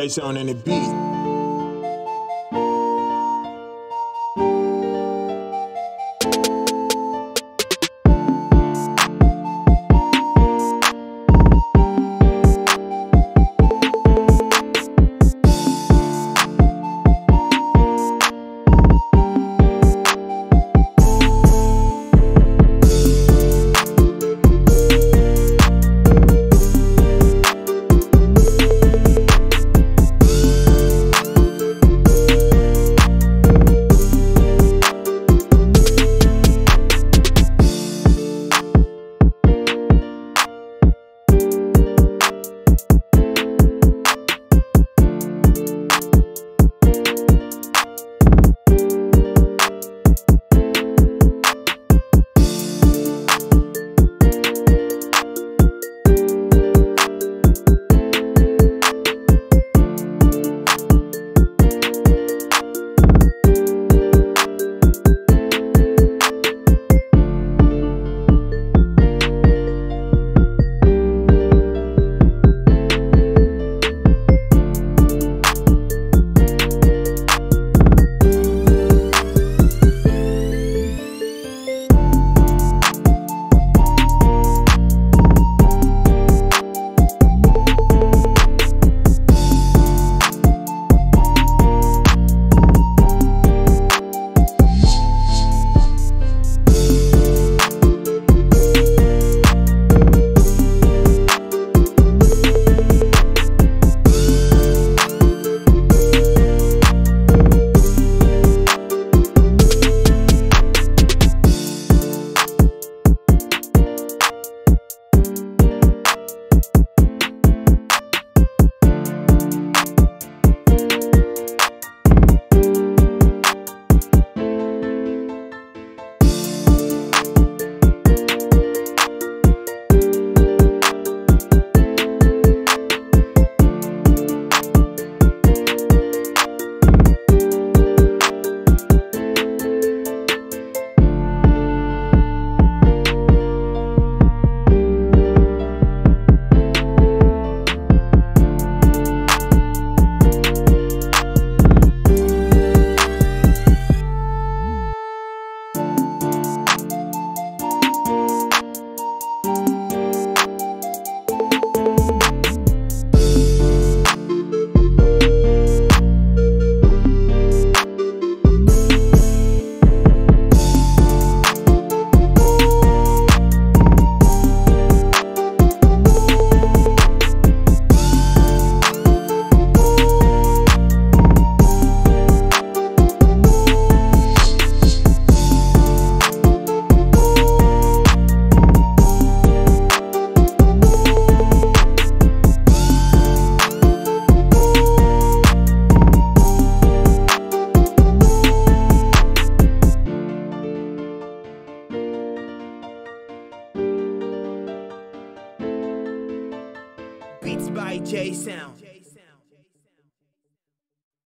J Sound in the beat. Beats by J Sound.